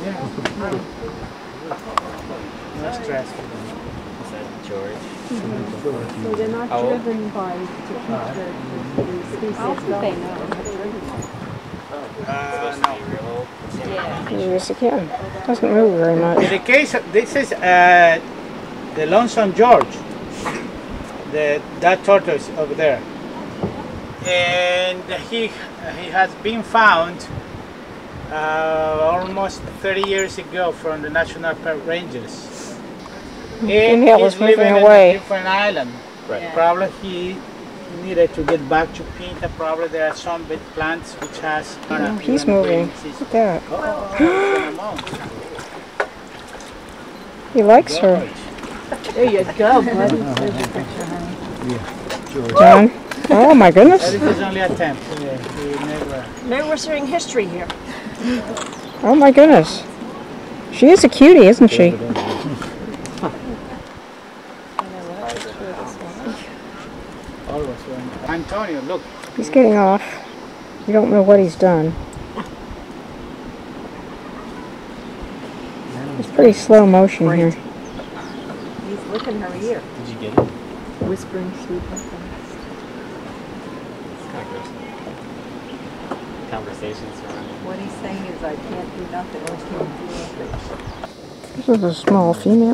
No stress for them. Is that George? So they're not old? driven by, to keep the, the species. Uh, no. Yeah. Yes, again. Doesn't move very much. In the case, of, this is uh, the Lonesome George, the that tortoise over there, and he he has been found uh, almost 30 years ago from the National Park Rangers. Mm-hmm. And Female he's is moving living in away. a different island. Right. Yeah. Probably he needed to get back to Pinta. Probably there are some big plants which has. Oh, he's moving. Look at that. Oh, He likes her. There you go, buddy. John. Oh my goodness. This is only a attempt. Yeah, he never. Maybe we're seeing history here. Oh my goodness. She is a cutie, isn't she? Antonio, look. He's getting off. You don't know what he's done. It's pretty slow motion here. He's licking her ear, Did you get it? whispering sweet nothings. Conversations surrounding. What I can't do nothing. This is a small female.